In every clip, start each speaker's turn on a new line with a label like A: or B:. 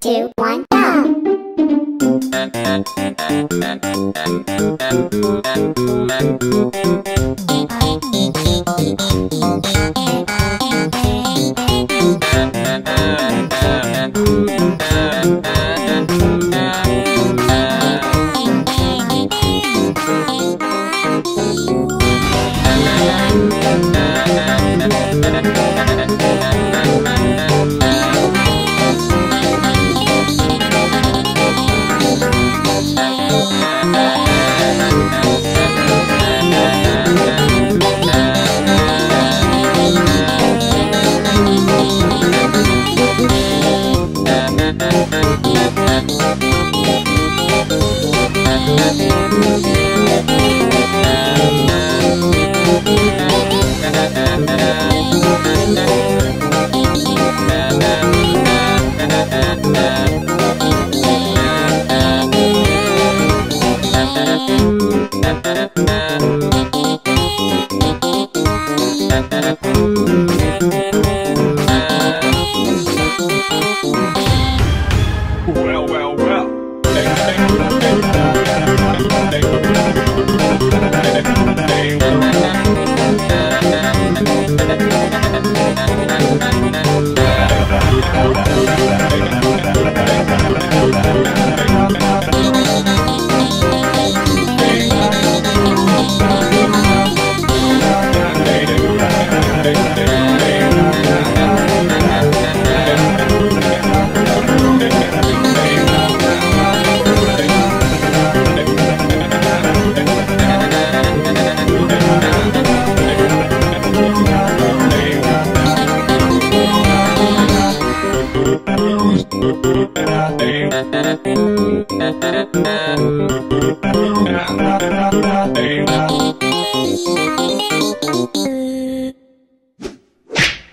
A: two, one, go! oh you.
B: Well, well, well.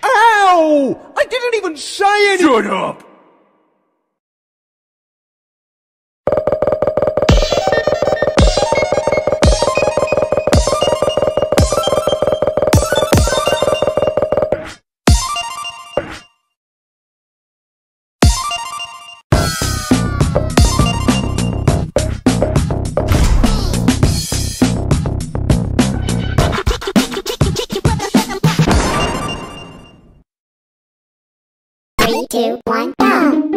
C: Ow! I didn't even say anything!
B: Shut up!
A: two, one, go!